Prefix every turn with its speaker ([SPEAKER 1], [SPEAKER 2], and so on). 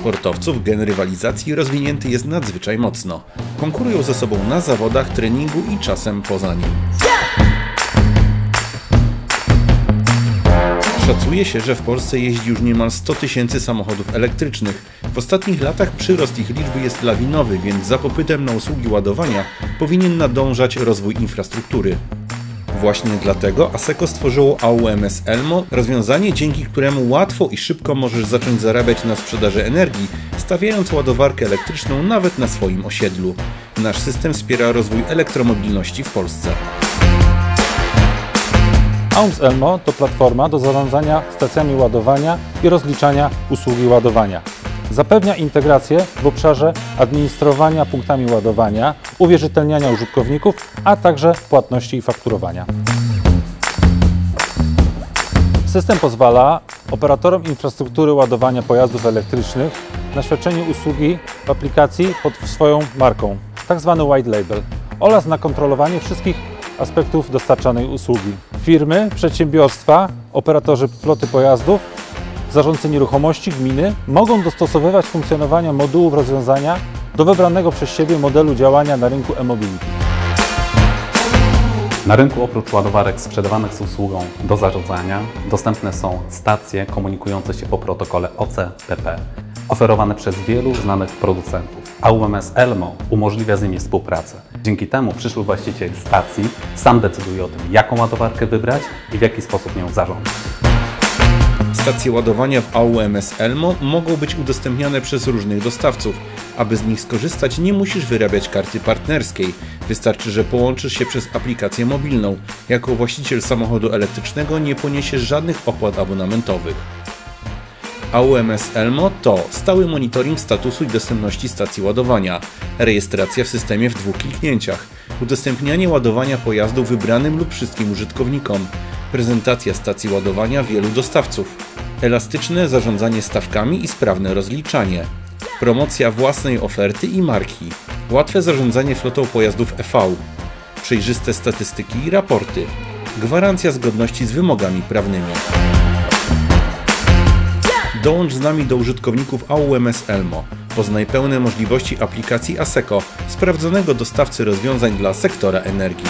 [SPEAKER 1] sportowców gen rywalizacji rozwinięty jest nadzwyczaj mocno. Konkurują ze sobą na zawodach, treningu i czasem poza nim. Szacuje się, że w Polsce jeździ już niemal 100 tysięcy samochodów elektrycznych. W ostatnich latach przyrost ich liczby jest lawinowy, więc za popytem na usługi ładowania powinien nadążać rozwój infrastruktury. Właśnie dlatego ASECO stworzyło AUMS Elmo, rozwiązanie dzięki któremu łatwo i szybko możesz zacząć zarabiać na sprzedaży energii, stawiając ładowarkę elektryczną nawet na swoim osiedlu. Nasz system wspiera rozwój elektromobilności w Polsce.
[SPEAKER 2] AUMS Elmo to platforma do zarządzania stacjami ładowania i rozliczania usługi ładowania. Zapewnia integrację w obszarze administrowania punktami ładowania, uwierzytelniania użytkowników, a także płatności i fakturowania. System pozwala operatorom infrastruktury ładowania pojazdów elektrycznych na świadczenie usługi w aplikacji pod swoją marką, tzw. Tak white label, oraz na kontrolowanie wszystkich aspektów dostarczanej usługi. Firmy, przedsiębiorstwa, operatorzy floty pojazdów, zarządcy nieruchomości, gminy mogą dostosowywać funkcjonowanie modułów rozwiązania do wybranego przez siebie modelu działania na rynku e-mobility.
[SPEAKER 3] Na rynku oprócz ładowarek sprzedawanych z usługą do zarządzania dostępne są stacje komunikujące się po protokole OCPP, oferowane przez wielu znanych producentów. AUMS Elmo umożliwia z nimi współpracę. Dzięki temu przyszły właściciel stacji sam decyduje o tym, jaką ładowarkę wybrać i w jaki sposób nią zarządzać.
[SPEAKER 1] Stacje ładowania w AUMS Elmo mogą być udostępniane przez różnych dostawców. Aby z nich skorzystać, nie musisz wyrabiać karty partnerskiej. Wystarczy, że połączysz się przez aplikację mobilną. Jako właściciel samochodu elektrycznego nie poniesiesz żadnych opłat abonamentowych. AUMS Elmo to stały monitoring statusu i dostępności stacji ładowania, rejestracja w systemie w dwóch kliknięciach, udostępnianie ładowania pojazdu wybranym lub wszystkim użytkownikom, prezentacja stacji ładowania wielu dostawców, elastyczne zarządzanie stawkami i sprawne rozliczanie, promocja własnej oferty i marki, łatwe zarządzanie flotą pojazdów EV, przejrzyste statystyki i raporty, gwarancja zgodności z wymogami prawnymi. Dołącz z nami do użytkowników AUMS Elmo. Poznaj pełne możliwości aplikacji ASECO, sprawdzonego dostawcy rozwiązań dla sektora energii.